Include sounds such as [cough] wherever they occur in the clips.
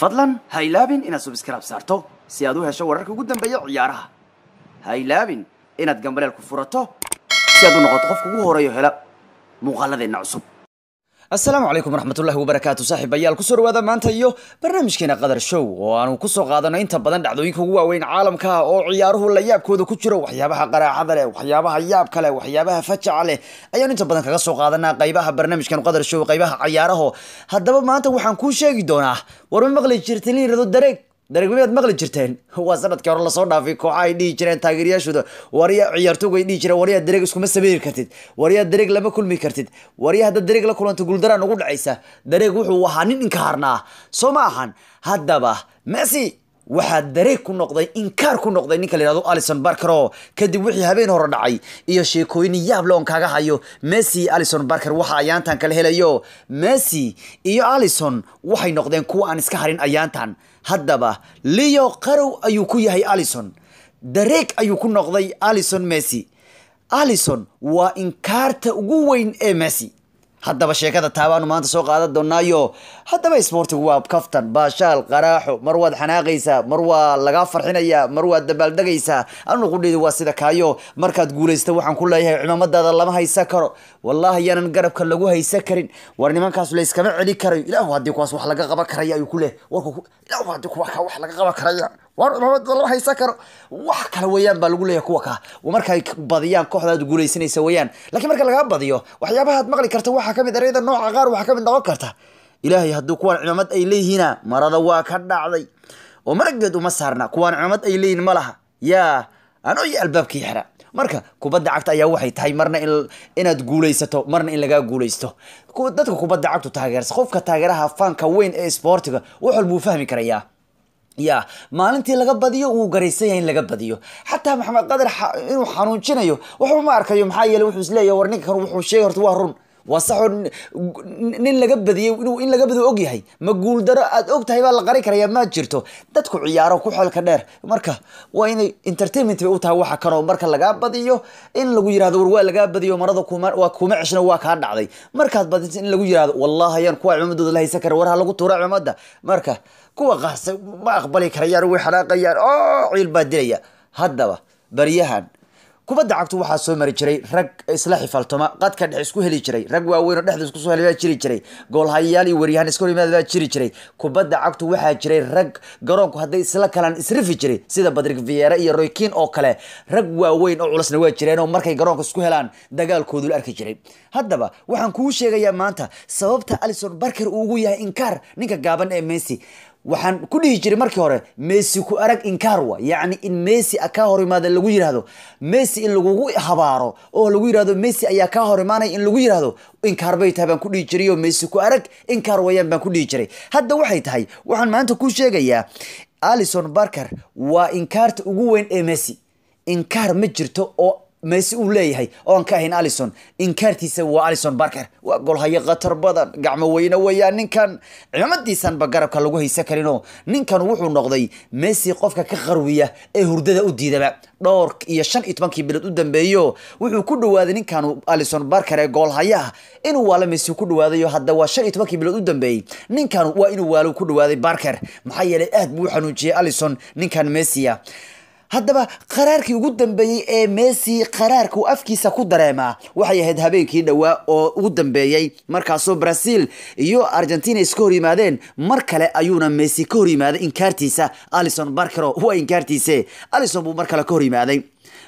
fadlan ha ilaabin inaad subscribe saarto si aad u hesho wararka ugu dambeeya ciyaaraha. Ha ilaabin inaad gambaleel ku furato si aad u noqoto qofka ugu horeeyo hela muuqaaladeenna cusub asalaamu calaykum waraxmatullahi wabarakaatu saaxiibayaal ku soo dhawaada maanta iyo barnaamijkeena qadar show oo aanu ku soo qaadano inta badan dhacdooyinka ugu waaweyn caalamka oo ciyaaruhu la yaabkooda ku jiro waxyaabaha qaraacada leh waxyaabaha yaabka leh waxyaabaha fajaca leh. Ayaanu inta badan kaga soo qaadanaa qaybaha barnaamijkan qadar show qaybaha cayaaraho haddaba maanta waxaan kuu sheegi doonaa war ma maqli jirta in la dareegmamiyaad maqli jirteen? Waa sannadkii hore la soo dhaafay kooxa ay dhihi jireen taageerayaashooda. Warya ciyaartoogu ay dhihi jireen waryaa dareeg iskuma sameeri kartid. Waryaa dareeg lama kulmi kartid. Warya hadda dareeg la kulanto guuldaraan ugu dhacaysa dareeg wuxuu ahaa nin inkaarnaa soo ma ahan. Haddaba messi waxaa dareeg ku noqday inkaar ku noqday ninka la yihahdo alison barkero kadib wixii habeen hore dhacay iyo sheekooyin yaab loon kaga hayo. Messi iyo alison barker waxa ayaantan kala helayo. Messi iyo alison waxay noqdeen kuwa aan iska harin ayaantan haddaba leo qarow ayuu ku yahay alison. Dareeg ayuu ku noqday alison messi. Alison waa inkaarta ugu weyn ee messi haddaba sheekada taabaanu maanta soo qaadan doonaayo haddaba isboortigu waa kaftan baashaal qaraaxo mar waad xanaaqaysaa mar waa lagaa farxinayaa mar waad dabaaldegaysaa anu qudheedu waa sida kaayo. Markaad guulaysta waxaan ku leeyahay cimaamadaada lama haysan karo. Wallaahi yaanan garabka lagu haysan karin. War nimankaas layskama celi karayo. Ilaahu haddii kuwaas wax laga qaban karaya ayuu ku leeyahay. Warku haddii kuwa wax laga qaban karaya haysan karo. Wax kale weeyaan baa lagu leeyahay kuwa ka. Markay badiyaan kooxdaad guulaysanaysa weeyaan. Laakiin marka lagaa badiyo waxyaabahaad maqli karta waxaa ka mid ereyada nooca qaar waxaa ka mid noqon karta. Ilaahay hadduu kuwaan cimaamad ay leeyihiina marada waa ka dhacday. Oo marageed uma saarna kuwaan cimaamad ay leeyihiin ma laha. Yaa anoo iyo albaabkii xira marka kubadda cagta ayaa waxay tahay marna inaad guulaysato marna in lagaa guulaysto. Dadka kubadda cagtu taageersa qofka taageeraha faanka weyn ee sportiga wax walbuu fahmi karayaa ya maalintii laga badiyo wuu garaysan yahay in laga badiyo. Xataa maxamed qadar inuu xanuujinayo waxba ma arkayo maxaa yeele wuxuu is leeyahay war ninka kan wuxuu sheegay horta waa run waa saxoo nin laga badiyey inuu in laga badiyo og ma guuldaro aad og tahay baa la qari karayaa ma jirto. Dadku ciyaaro ku xelka dheer. Marka waa inay entertainment bay u tahay waxa kanoo marka lagaa badiyo in lagu yiraahdo war waa lagaa badiyo marada kuma waa kuma ceshna waa kaa dhacday. Markaad badisa in lagu yiraahdo wallahi ayaan kuwa cimamadooda la haysan kara war ha lagu tuura cimamada marka kuwa qaasa ma aqbali karayaan way xanaaqayaan oo ciil baa dilaya. Haddaba baryahan kubadda cagtu waxaa soo mari jiray rag isla xifaltoma qadka dhex isku heli jiray rag waaweyn oo dhexda isku soo heli baa jiri jiray goolhayayaal iyo waryahan iska horimaad baa jiri jiray kubadda cagtu waxaa jiray rag garoonku hadday isla kalaan isrifi jiray sida badrig viera iyo roykin oo kale rag waaweyn oo culusna waa jireen oo markay garoonka isku helaan dagaalkoodu la arki jiray. Haddaba waxaan kuu sheegayaa maanta sababta alison barker uu ugu yahay inkaar ninka gaaban ee messi waxaan ku dhihi jiray markii hore messi ku arag inkaar wa yacni in messi kaa hor imaada lagu yiraahdo messi in lagugu habaaro oo lagu yiraahdo messi ayaa kaa hor imaanaya in lagu yiraahdo inkaar bay tahay baan ku dhihi jiray oo messi ku arag inkaar wayaan baan ku dhihi jiray. Hadda waxay tahay waxaan maanta ku sheegayaa alison barker waa inkaarta ugu weyn ee messi. Inkaar ma jirto oo messi uu leeyahay oo aan ka ahayn alison inkaartiisa waa alison barker. Waa golhayo khatar badan. Gacmo weyne weeyaan ninkan. Cimaamadiisanba garabka lagu haysan karinoo ninkan wuxuu noqday messi qofka ka qarwiya ee hurdada u diidaba. Dhowr iyo shan iyo tobankii bilood u dambeeyo wuxuu ku dhawaaday ninkan alison barker ee goolhayaha inuu waalo messi ku dhawaadayo hadda waa shan iyo tobankii bilood u dambeeyey. Ninkan waa inuu waalo ku dhawaaday barker. Maxaa yeelay aad buu u xanuujiyey alison ninkan messia haddaba qaraarkii ugu dambeeyey ee messi qaraarka uu afkiisa ku dareemaa waxay ahayd habeenkii dhowaa oo ugu dambeeyey. Markaasoo brazil iyo argentina iska hor yimaadeen mar kale ayuuna messi ka hor yimaaday inkaartiisa. Alison barkero waa inkaartiise. Alison buu mar kale ka hor yimaaday.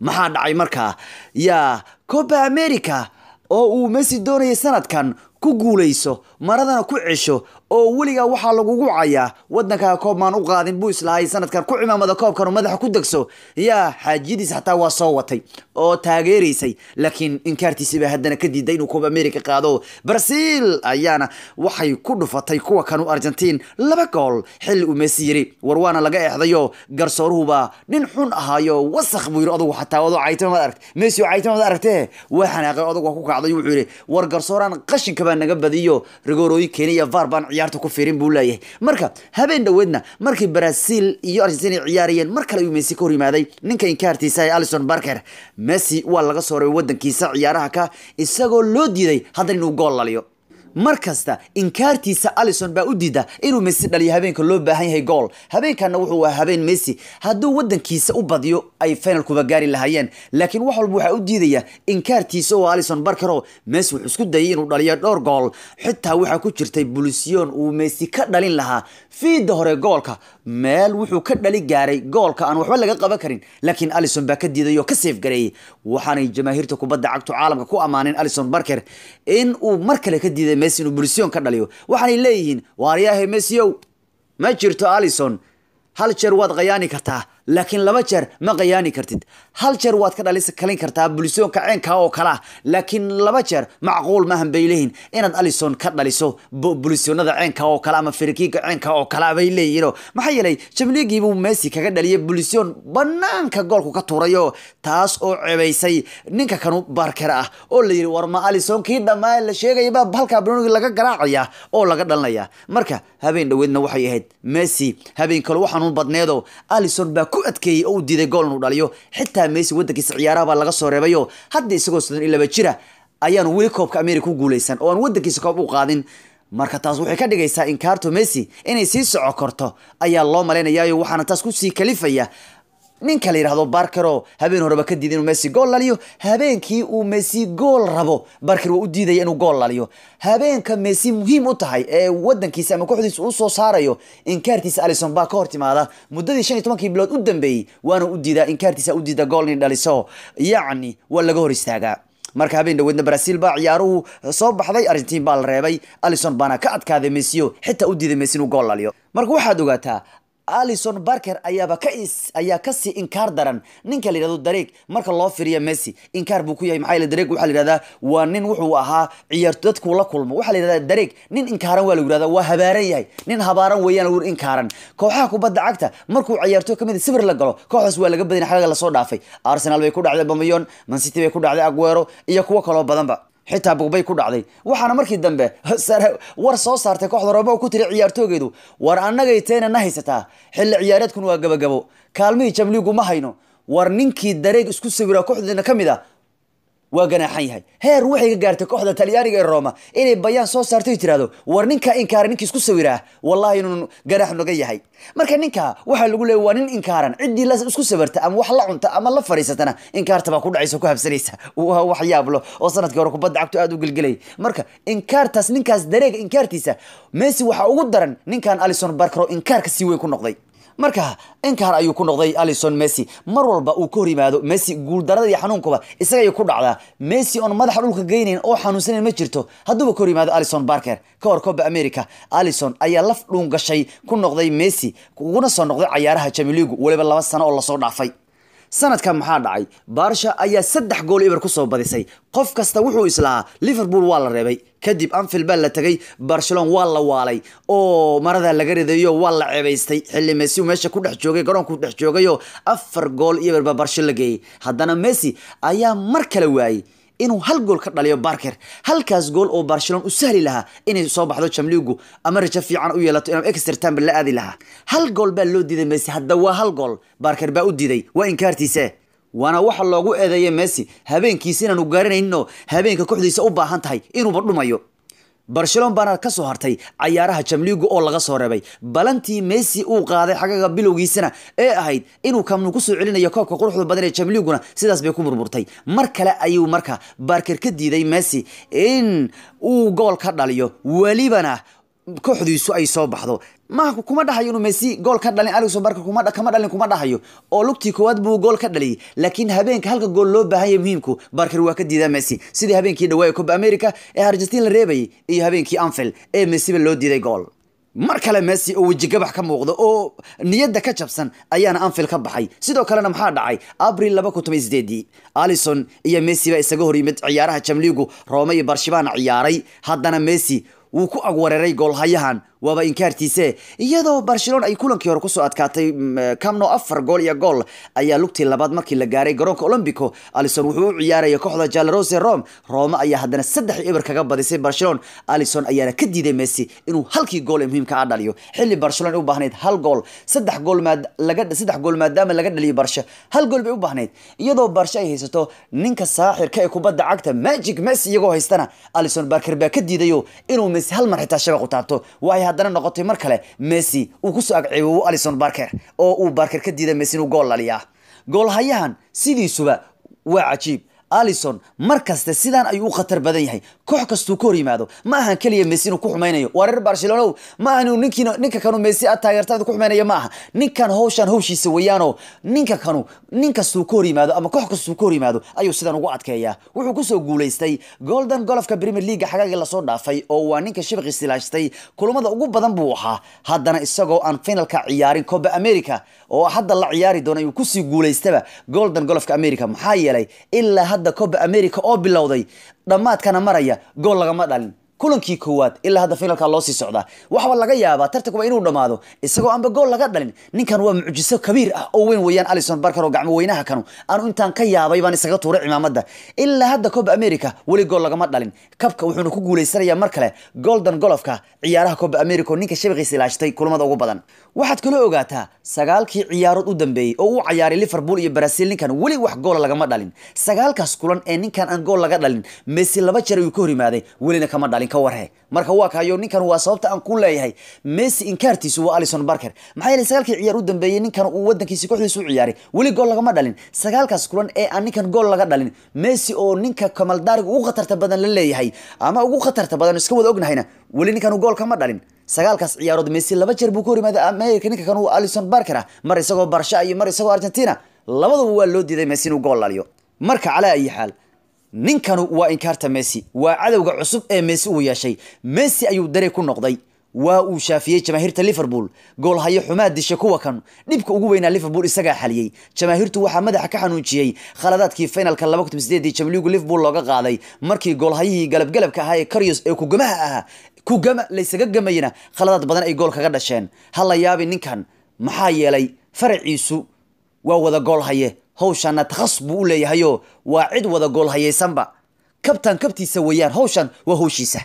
Maxaa dhacay markaa yaa coba america oo uu messi doonayay sanadkan ku guulayso maradana ku cesho oo weligaa waxaa lagugu cayaa wadankaa koob maan u qaadin buu islahay sanadkan ku cimaamada koobkan madaxa ku degso. Yaa xaajiyadiis xataa waa soo watay oo taageeraysay laakiin inkaartiisiibaa haddana ka diiday inuu koob america qaado. Brazil ayaana waxay ku dhufatay kuwa kanu argentiin laba gool xilli uu messi yiri war waana laga eexdayo garsooruhuba nin xun ahaayo wasakh buu yiri odagu xataa adoo caytamad aragt messi oo caytamad aragtee waa xanaaqay odagu waa ku kacday wuxuu yiri war garsooraan qashinka baa naga badiyo rigoorooyin keeni iyo var baan ciyaarta ku fiirin buu leeyahay. Marka habeen dhoweedna markii brazil iyo argentina ciyaarayeen mar kale ayuu messi ka hor yimaaday. Ninka inkaartiisa ee alison barker messi waa laga soo reebay wadankiisa ciyaaraha ka isagoo loo diiday haddana inuu gool laliyo mar kasta inkaartiisa alison baa u diida inuu messi dhaliyo habeenka loo baahan yahay gool. Habeenkana wuxuu ahaa habeen messi. Hadduu wadankiisa u badiyo ay finalkuba gaari lahaayeen. Laakiin wax walba waxaa u diidaya inkaartiisa oo alison barkero messi wuxuu isku dayay inuu dhaliyo dhowr gool. Xitaa waxaa ku jirtay bulisyoon uu messi ka dhalin lahaa. Fiida hore goolka meel wuxuu ka dhali gaaray goolka aan waxba laga qaban karin. Laakiin alison baa ka diiday oo ka seef waxaanay jamaahiirta kubadda cagtu caalamka ku ammaaneen alison barker. In uu mar kale ka diiday messi inuu bulisyoon ka dhaliyo. Waxaanay leeyihiin waaryahe messyow ma jirto alison hal jeer waad qayaani kartaa laakiin laba jeer ma qayaani kartid. Hal jeer waad ka dhalis kalin kartaa bulisoonka ceenkaa oo kale ah. Laakiin laba jeer macquul maahan bay leeyihiin inaad alison ka dhaliso bulisoonada ceenka oo kale ama firikiinka ceenka oo kale bay leeyihiino maxaa yeelay jamliigii buu messi kaga dhaliyay bulisoon banaanka goolku ka tuurayo taas oo cebaysay ninka kanu barker ah oo la yidhi war alison kii dhammaa la sheegayaba halkaa banoonigi laga garaacaya oo laga dhalinaya marka habeen dhoweedna waxay ahayd messi habeen kale waxaanu badneedo alison baa ku adkeeyey oo u diiday gool inuu dhaliyo. Xitaa messi wadankiisa ciyaaraha baa laga soo reebayo. Hadda isagoo soddon iyo laba jira ayaanu weli koobka america ku guuleysan oo aan wadankiisa koob u qaadin. Marka taas waxay ka dhigaysaa inkaarto messi inay sii soco karto ayaa loo malaynayayo waxaana taas ku sii kalifaya ninka la yidhahdo barkero habeen horeba ka diiday inuu messi gool laliyo. Habeenkii uu messi gool rabo barker waa u diidaya inuu gool laliyo. Habeenka messi muhiim u tahay ee wadankiisa ama kooxdiisa uu soo saarayo inkaartiisa alison baa ka hor timaada. Muddadii shan iyo tobankii bilood u dambeeyey waana u diidaa inkaartiisa u diida gool dhaliso yacni waa laga hor istaagaa. Marka habeen dhaweedna brazil baa ciyaaruhu soo baxday argentin baa la reebay. Alison baana ka adkaaday messio xitaa u diiday messi inuu gool laliyo. Marka waxaad ogaataa alison barker ayaaba ka ayaa ka sii inkaar daran. Ninka la yidhahdo dareeg marka loo firiya messi inkaar buu ku yahay. Maxaa yeele dareeg waxaa la yidhahdaa waa nin wuxuu ahaa ciyaarto dadkuu la kulmo. Waxaa la yidhahdaa dareeg nin inkaaran waa lagu yidhahdaa waa habaaran yahay. Nin habaaran weeyaan lagu inkaaran. Kooxaha kubadda cagta markuu ciyaarto ka mid sibir la galo. Kooxdaas waa laga badin xagaga la soo dhaafay. Arsenal bay ku dhacday bamayon mancity bay ku dhacday aguero iyo kuwo kaloo badanba xitaa bugbay ku dhacday. Waxaana markii dambe [laughs] war soo saartay kooxda oo ku tiri ciyaartoogeedu war annagay teena na haysataa. Xilli ciyaareedkun waa gabagabo. Kaalmihii jamliigu ma hayno. War ninkii dareeg isku sawiraa kooxdeena ka mid a waa ganaaxan yahay. Heer waxay ka gaartay kooxda talyaaniga ee roma inay bayaan soo saarto tirahdo war ninka inkaara ninkii isku sawiraa wallahi inuu ganaax naga yahay. Marka ninka waxaa lagu leeyay waa nin inkaaran. Ciddii la isku sawirta ama wax la cunta ama la fariisatana inkaarta baa ku dhacaysa ku habsanaysa waa wax yaablo oo sannadkii hore kubadda cagtu aad u gelgelay. Marka inkaartaas ninkaas dareega inkaartiisa messi waxaa ugu daran ninkan alison barkero inkaarka si weyn ku noqday marka inkaar ayuu ku noqday alison messi. Mar walba uu ka hor yimaado messi guuldarada iyo xanuunkuba isagay ku dhacdaa. Messi oon madaxa dhulka geynayn oo xanuunsanayn ma jirto. Hadduuba ka hor yimaado alison barker ka hor coba america alison ayaa laf dhuun gashay ku noqday messi uguna soo noqday cayaaraha jamiligu weliba laba sano oo la soo dhaafay sanadkan maxaa dhacay? Baarsha ayaa saddex gool iber ku soo badisay. Qof kasta wuxuu islahaa liverpool waa la reebay. Kadib anfield baa la tegay barcelona waa la waalay. Oo maradaa laga ridayo waa la cebaystay xilli messi meesha ku dhex joogay garoonku dhex joogayoo afar gool iber baa barsho la geeyey. Haddana messi ayaa mar kale waayey inuu hal gool ka dhaliyo barker. Halkaas gool oo barcelona u sahli lahaa inay soo baxdo jamligu ama rajo fiican u yeelato inuu extertamb la aadi lahaa. Hal gool baa loo diiday messi hadda waa hal gool barker baa u diiday. Waa inkaartiise waana waxa loogu eedeeyay messi. Habeenkiisa inaanu gaarinayninoo habeenka kooxdiisa u baahan tahay inuuba dhumayo barcelona baana ka soo hartay cayaaraha jamligu oo laga soo reebay. Balantii messi uu qaaday xagaga bilowgiisana ee ahayd inuu kamnu ku soo celinayo koobka quruxda badan ee jamliguna sidaas bay ku burburtay. Mar kale ayuu marka barker ka diiday messi in uu gool ka dhaliyo. Welibana kooxdiisu ay soo baxdo. Ma kuma dhahayo inuu messi gool ka dhalin alison barker kama dhalin kuma dhahayo. Oo lugtii koowaad buu gool ka dhaliyay laakiin habeenka halka gool loo baahan yahay muhiimku barker waa ka diidaa messi. Sidii habeenkii dhawaaye coba america ee argentin la reebayay iyo habeenkii anfield ee messiba loo diiday gool. Mar kale messi oo wejigabax ka muuqdo oo niyadda ka jabsan ayaana anfield ka baxay. Sidoo kalena maxaa dhacay? Abril laba kun sideedii alison iyo messi baa isaga hor yimid ciyaaraha jamligu roome iyo barshibaana ciyaaray. Haddana messi wuu ku agwareeray goolhayahan waaba inkaartiise. Iyadoo barcelona ay kulankii hore ku soo adkaatay camno afar gool iyo gool ayaa lugtii labaad markii la gaaray garoonka olombico alison wuxuu u ciyaaraya kooxda jalarose rome. Rome ayaa haddana saddex eber kaga badisay barcelona. Alison ayaana ka diiday messi inuu halkii gool ee muhiimka a dhaliyo. Xilli barcelona ay u baahnayd hal gool saddex gool gool maadaama laga dhaliyo barsha hal gool bay u baahnayd. Iyadoo barsha ay haysato ninka saaxirka ee kubadda cagta magic messi iyagoo haystana alison barker baa ka diidayo inuu messi hal mar xitaa shabaq u taabto haddana noqotay mar kale messi uu ku soo agceebowo alison barker oo uu barker ka diiday messi inuu gool dhaliyaa goolhayahan sidiisuba waa cajiib alison mar kaste sidaan ayuu u khatar badan yahay. Koox kastuu ka hor yimaado. Ma ahan keliya messi inuu ku xumaynayo. Waa reer barcelona ma ahan ninkiina ninka kanu messi aad taageertaada ku xumaynayo ma aha. Ninkan hawshan hawshiisa weeyaanoo ninka kanu nin kastuu ka hor yimaado ama koox kastuu ka hor yimaado ayuu sidan ugu adkeeyaa. Wuxuu ku soo guulaystay golden golofka premier league xagaagii la soo dhaafay oo waa ninka shabaqi silaashtay kulamada ugu badan buu ahaa. Haddana isagoo aan finalka ciyaarin coba america oo hadda la ciyaari doona ayuu ku sii guulaystaba golden golofka america. Maxaa yeelay ilaa hadda coba america oo bilowday dhammaadkana maraya gool lagama dhalin kulankii koowaad ilaa hadda finalka loo sii socdaa. Waxba laga yaabaa tartankuba inuu dhammaado isagoo aanba gool laga dhalin. Ninkan waa mucjiso kabiir ah oo weyn weeyaan alison barker oo gacmo weynaha kanu. Aanu intaan ka yaabay baan isaga tuuray cimaamada. Ilaa hadda coba america weli gool lagama dhalin. Kabka wuxuuna ku guulaysanayaa mar kale golden golofka ciyaaraha coba america oo ninka shabaqiisa ilaashtay kulamada ugu badan. Waxaad kaloo ogaataa sagaalkii ciyaarood u dambeeyey oo uu ciyaaray liverpool iyo brazil ninkan weli wax goola lagama dhalin. Sagaalkaas kulan ee ninkan aan gool laga dhalin messi laba jeer ayuu ka hor yimaaday welina kama dhalin ka warhe marka waa kayo ninkan waa sababta aan ku leeyahay. Messi inkaartiisu waa alison barker. Maxaa yeelay sagaalkii ciyaar u dambeeyey ninkan uu wadankiisi kooxdiisa u ciyaaray. Weli gool lagama dhalin. Sagaalkaas kulan ee aan ninkan gool laga dhalin. Messi oo ninka kamaldaariga ugu khatarta badan la leeyahay ama ugu khatarta badan iska wada ognahayna weli ninkan gool kama dhalin. Sagaalkaas ciyaarood messi laba jeer buu ka hor yimaaday america ninka uu alison barker ah. Mar isagoo barsha iyo mar isagoo argentina labadaba waa loo diiday messi inuu gool dhaliyo. Marka calaa ayi xaal ninkanu waa inkaarta messi. Waa cadowga cusub ee messi uu yeeshay. Messi ayuu darey ku noqday. Waa uu shaafiyey jamaahiirta liverpool. Goolhayo xumaa disha kuwa kan dhibka ugu weynaa liverpool isagaa xaliyey. Jamaahiirtu waxaa madaxa ka xanuujiyey. Khaladaadkii finalka jamligu liverpool looga qaaday. Markii goolhayihii galabgalabka ahaa ee carios ee kugamaha ahaa kugama laysaga gamayna khaladaad badan ay gool kaga dhasheen. Ha la yaabi ninkan. Maxaa yeelay? Faraciisu waa wada goolhaye hawshanna takhasus buu u leeyahayo waa cid wada goolhayaysanba kabtan kabtiisa weeyaan hawshan waa hawshiisa.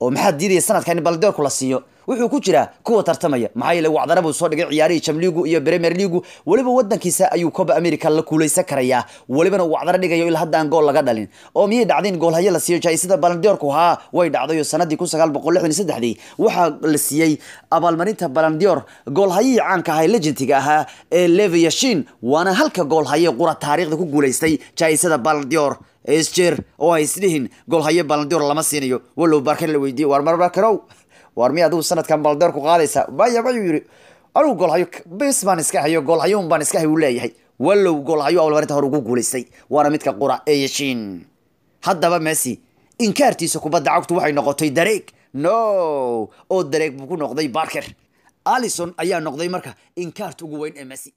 Oo maxaa diidaya sanadkan in baldeerku la siiyo wuxuu ku jiraa kuwa tartamaya. Maxaa yeele wacdana buu soo dhigay ciyaarihii jamligu iyo premier leagu weliba wadankiisa ayuu coba america la kuulaysan karayaa. Welibana wacdana dhigayo ilaa hadda aan gool laga dhalin. Oo miyay dhacdeen goolhayo la siiyo jaa-isada balandiorku haa way dhacdayo sanadii kun sagaal boqol lixdan saddexdii waxaa la siiyey abaalmarinta balandior goolhayihii caanka ahaa legendiga ahaa ee leviyashin waana halka goolhaye qura taariikhda ku guulaystay jaa-isada balandior sjer oo ay isdhihin goolhaye balandior lama siinayo. Walow barker la weydiiyey waar mar waar miya adigu sanadkan baldeer ku qaadaysa? Maya mayuu yidhi anugu goolhayo bis baan iska hayo goolhayoun baan iska hay uu leeyahay. Walow goolhayo abaalmarinta hore ugu guulaystay waana midka qura ee yeshiin. Haddaba messi inkaartiisa kubadda cagtu waxay noqotay dareeg. No oo dareeg buu ku noqday barker. Alison ayaa noqday marka inkaarta ugu weyn ee messi